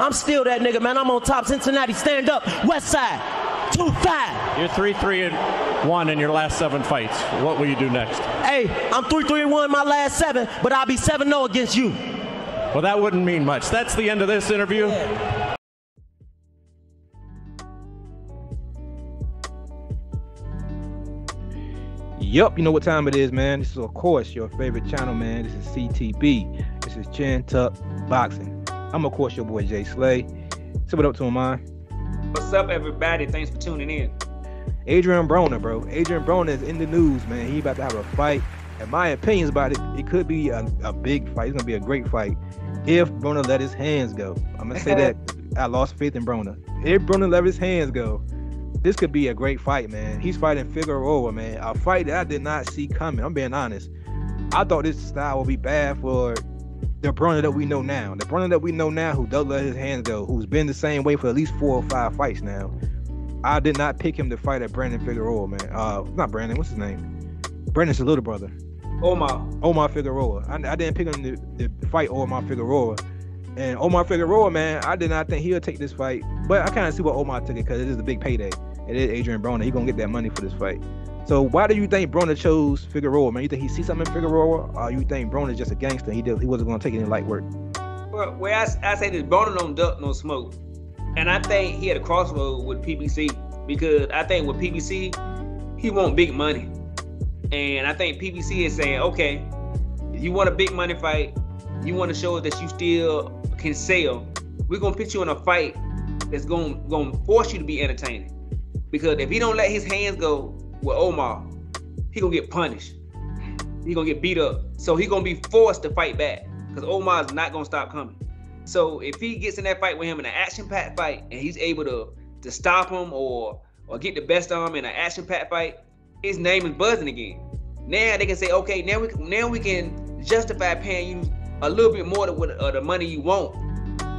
I'm still that nigga, man. I'm on top. Cincinnati, stand up. West side, two five. You're three, three, and one in your last seven fights. What will you do next? Hey, I'm three, three, and one in my last seven, but I'll be seven zero against you. Well, that wouldn't mean much. That's the end of this interview. Yup, you know what time it is, man. This is, of course, your favorite channel, man. This is CTB. This is Chin Tucked Boxing. I'm, of course, your boy Jay Slay. So what up to him, man? What's up, everybody? Thanks for tuning in. Adrian Broner, bro. Adrian Broner is in the news, man. He about to have a fight. And my opinions about it, it could be a, a big fight. It's gonna be a great fight if Broner let his hands go. I'm gonna say that I lost faith in Broner. If Broner let his hands go, this could be a great fight, man. He's fighting Figueroa, man. A fight that I did not see coming. I'm being honest. I thought this style would be bad for the Broner that we know now. The Broner that we know now who does let his hands go, who's been the same way for at least four or five fights now. I did not pick him to fight at Brandon Figueroa, man. Uh, not Brandon. What's his name? Brandon's a little brother. Omar. Omar Figueroa. I, I didn't pick him to, to fight Omar Figueroa. And Omar Figueroa, man, I did not think he'll take this fight. But I kind of see what Omar took it because it is a big payday. It is Adrian Broner. He gonna get that money for this fight. So why do you think Broner chose Figueroa, man? You think he see something in Figueroa, or you think Broner is just a gangster? He did, he wasn't gonna take any light work. Well, I, I say this, Broner don't duck no smoke, and I think he had a crossroad with PBC because I think with PBC, he want big money, and I think PBC is saying, okay, you want a big money fight, you want to show that you still can sell. We're gonna put you in a fight that's gonna gonna force you to be entertaining. Because if he don't let his hands go with Omar, he gonna get punished. He gonna get beat up. So he gonna be forced to fight back. Because Omar's not gonna stop coming. So if he gets in that fight with him in an action-packed fight and he's able to to stop him or or get the best of him in an action-packed fight, his name is buzzing again. Now they can say, okay, now we now we can justify paying you a little bit more than what uh, the money you want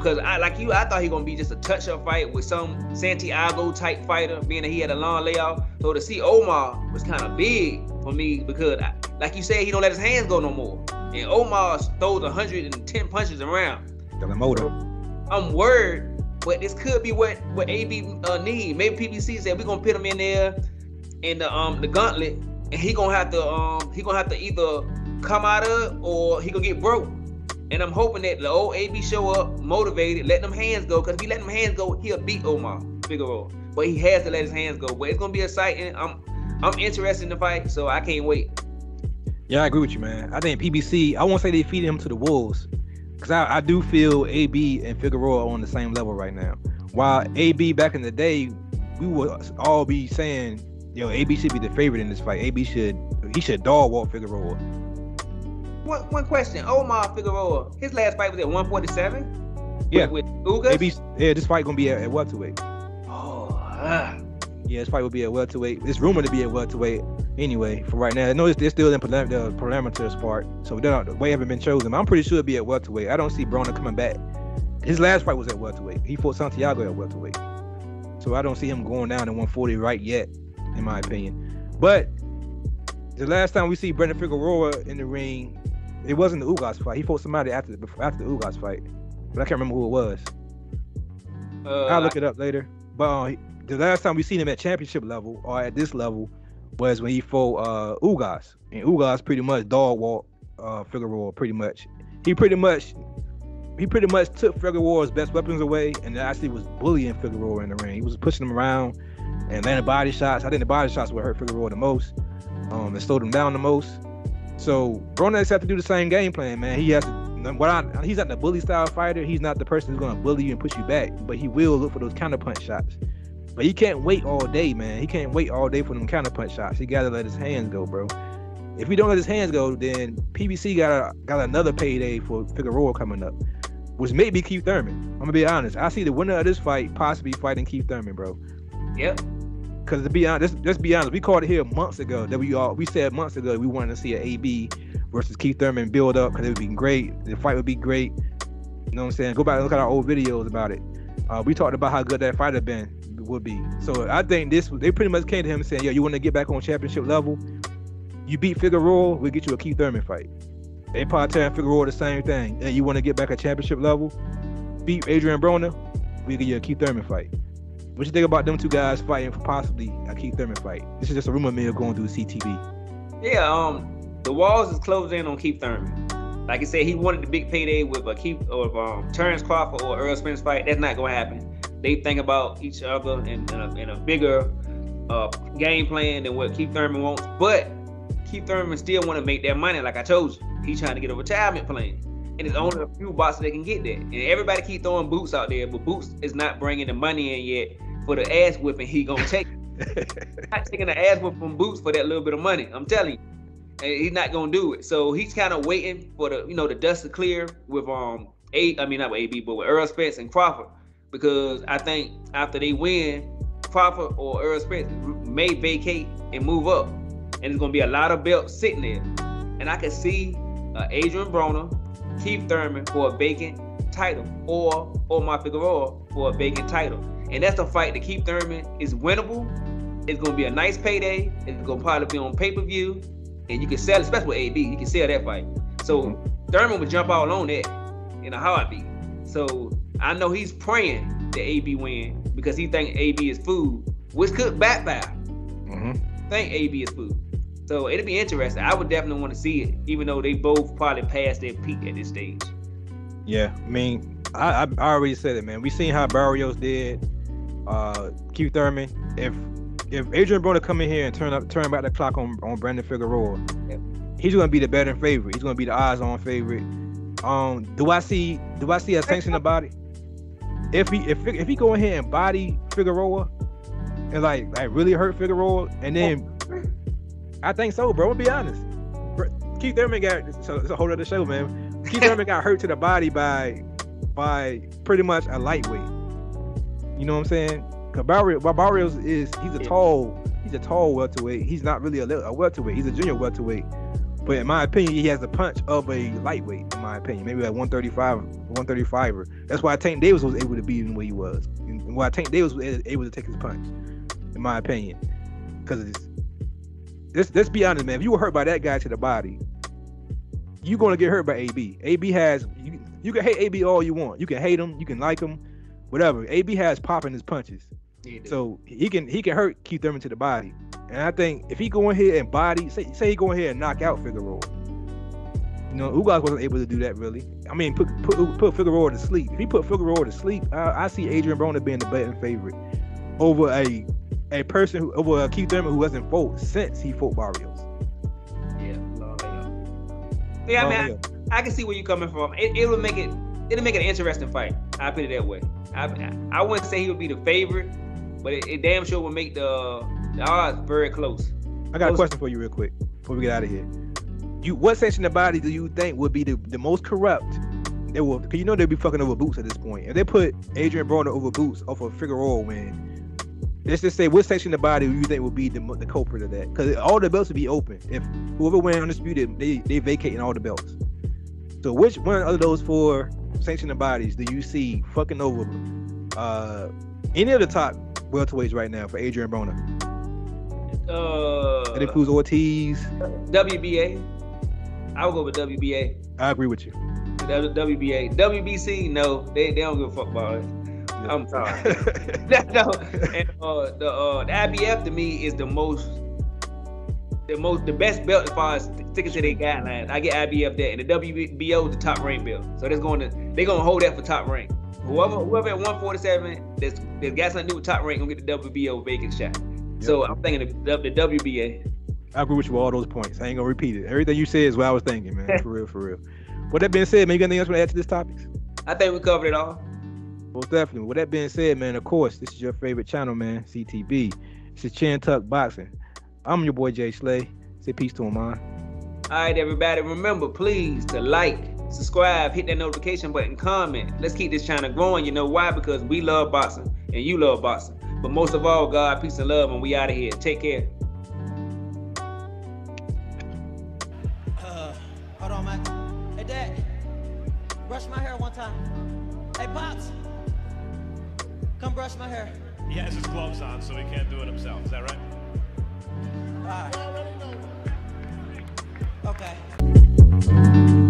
Cause I like you, I thought he gonna be just a touch-up fight with some Santiago type fighter, being that he had a long layoff. So to see Omar was kind of big for me because, I, like you said, he don't let his hands go no more. And Omar throws 110 punches around. I'm worried, but this could be what what AB uh, need. Maybe PBC said we're gonna put him in there in the um the gauntlet, and he gonna have to um he gonna have to either come out of or he gonna get broke. And I'm hoping that the old AB show up motivated, let them hands go. Cause if he let them hands go, he'll beat Omar Figueroa. But he has to let his hands go. But it's gonna be exciting. I'm I'm interested in the fight, so I can't wait. Yeah, I agree with you, man. I think PBC. I won't say they feed him to the wolves, because I, I do feel AB and Figueroa are on the same level right now. While AB back in the day, we would all be saying, yo, AB should be the favorite in this fight. AB should he should dog walk Figueroa one, one question. Omar Figueroa, his last fight was at 147. Yeah, with, with Ugas. Maybe yeah, this fight gonna be at, at welterweight. Oh, ah. yeah, this fight will be at welterweight. It's rumored to be at welterweight anyway. For right now, I know it's, they're still in the parameters part, so not, the way haven't been chosen. I'm pretty sure it'll be at welterweight. I don't see Broner coming back. His last fight was at welterweight. He fought Santiago at welterweight, so I don't see him going down to 140 right yet, in my opinion. But the last time we see Brandon Figueroa in the ring, it wasn't the Ugas fight. He fought somebody after the after the Ugas fight, but I can't remember who it was. Uh, I'll look it up later. But uh, the last time we seen him at championship level or at this level was when he fought uh, Ugas, and Ugas pretty much dog walked uh, Figueroa. Pretty much, he pretty much he pretty much took Figueroa's best weapons away and actually was bullying Figueroa in the ring. He was pushing him around and landing body shots. I think the body shots would hurt Figueroa the most. Um, and slowed him down the most. So Broner's have to do the same game plan, man. He has to. What I, he's not the bully style fighter. He's not the person who's going to bully you and push you back, but he will look for those counter punch shots. But he can't wait all day, man. He can't wait all day for them counter punch shots. He got to let his hands go, bro. If he don't let his hands go, then PBC got a, got another payday for Figueroa coming up, which may be Keith Thurman. I'm gonna be honest. I see the winner of this fight possibly fighting Keith Thurman, bro. Yep. Because to be honest, let's, let's be honest, we called it here months ago that we all we said months ago we wanted to see an AB versus Keith Thurman build up because it would be great. The fight would be great. You know what I'm saying? Go back and look at our old videos about it. Uh, we talked about how good that fight had been would be. So I think this they pretty much came to him saying, "Yo, you want to get back on championship level? You beat Figueroa, we'll get you a Keith Thurman fight." They probably telling Figueroa the same thing. And you want to get back at championship level? beat Adrian Broner, we get you a Keith Thurman fight. What you think about them two guys fighting for possibly a Keith Thurman fight? This is just a rumor mill going through CTB. Yeah, um, the walls is closed in on Keith Thurman. Like I said, he wanted the big payday with a Keith or um, Terence Crawford or Errol Spence fight. That's not going to happen. They think about each other in, in, a, in a, bigger uh, game plan than what Keith Thurman wants. But Keith Thurman still want to make that money. Like I told you, he's trying to get a retirement plan. And it's only a few boxes that can get that. And everybody keep throwing Boots out there, but Boots is not bringing the money in yet for the ass whipping he gonna take. not taking the ass whip from Boots for that little bit of money. I'm telling you. And he's not gonna do it. So he's kind of waiting for the, you know, the dust to clear with um a I mean not with AB, but with Errol Spence and Crawford. Because I think after they win, Crawford or Errol Spence may vacate and move up. And there's gonna be a lot of belts sitting there. And I can see uh, Adrian Broner, Keith Thurman for a vacant title, or Omar Figueroa for a vacant title. And that's a fight that Keith Thurman is winnable. It's gonna be a nice payday. It's gonna probably be on pay-per-view. And you can sell, especially with AB, you can sell that fight. So mm-hmm. Thurman would jump all on that in a heartbeat. So I know he's praying that AB win because he think AB is food, which could backfire. Mm-hmm. Think AB is food. So it'd be interesting. I would definitely want to see it, even though they both probably passed their peak at this stage. Yeah, I mean, I, I already said it, man. We seen how Barrios did uh, Keith Thurman. If if Adrian Broner come in here and turn up turn back the clock on on Brandon Figueroa, he's gonna be the better favorite. He's gonna be the odds on favorite. Um, do I see do I see a sanction about it? If he if if he go in here and body Figueroa and like like really hurt Figueroa, and then I think so, bro. I'm gonna be honest. Keith Thurman got so it's a whole other show, man. Keith Thurman got hurt to the body by by pretty much a lightweight. You know what I'm saying? Cause Barrios, Barrios is he's a tall he's a tall welterweight. He's not really a, a welterweight. He's a junior welterweight. But in my opinion, he has the punch of a lightweight. In my opinion, maybe like 135, 135er. That's why Tank Davis was able to beat him where he was, and why Tank Davis was able to take his punch. In my opinion, because let's let's be honest, man. If you were hurt by that guy to the body, you're gonna get hurt by AB. AB has you, you can hate AB all you want. You can hate him, you can like him, whatever. AB has popping his punches. He so he can he can hurt Keith Thurman to the body. And I think if he go in here and body, say say he go in here and knock out Figueroa. You know, Ugas wasn't able to do that really. I mean, put put, put Figueroa to sleep. If he put Figueroa to sleep, I, I see Adrian Broner being the betting favorite over a a person who uh, over a Keith Thurman who hasn't fought since he fought Barrios. Yeah, yeah. I mean, I, I, can see where you're coming from. It, it would make it it'll make it an interesting fight. I put it that way. I I wouldn't say he would be the favorite, but it, it damn sure would make the, the odds very close. I got close. a question for you real quick before we get out of here. You what section of the body do you think would be the, the most corrupt? They will, cause you know they'd be fucking over Boots at this point. If they put Adrian Broner over Boots off of Figueroa win, let's just say what section of the body do you think would be the, the culprit of that? Because all the belts would be open. If whoever wins undisputed, they they vacating all the belts. So which one of those four sanctioned bodies do you see fucking over uh, any of the top welterweights right now for Adrian Broner? Uh, it includes Ortiz. WBA. I would go with WBA. I agree with you. WBA. WBC, no, they, they don't give a fuck about it. I'm sorry. no, and uh, the uh, the IBF to me is the most the most the best belt as far as sticking to their guidelines. I get IBF that, and the WBO is the Top Rank belt. So they're going to they're gonna hold that for Top Rank. Whoever whoever at 147 that's that's got something to with Top Rank gonna get the WBO vacant shot. Yep. So I'm thinking the, the WBA. I agree with you with all those points. I ain't gonna repeat it. Everything you said is what I was thinking, man. for real, for real. With that being said, man, you got anything else to add to this topic? I think we covered it all. Most definitely. With that being said, man, of course, this is your favorite channel, man, CTB. This is Chin Tucked Boxing. I'm your boy Jay Slay. Say peace to him, man. All right, everybody. Remember, please to like, subscribe, hit that notification button, comment. Let's keep this channel growing. You know why? Because we love boxing and you love boxing. But most of all, God, peace and love, and we out of here. Take care. Uh, hold on, man. Hey, Dad. Brush my hair one time. Hey, Pops. Come brush my hair. He has his gloves on, so he can't do it himself. Is that right? All right. Okay.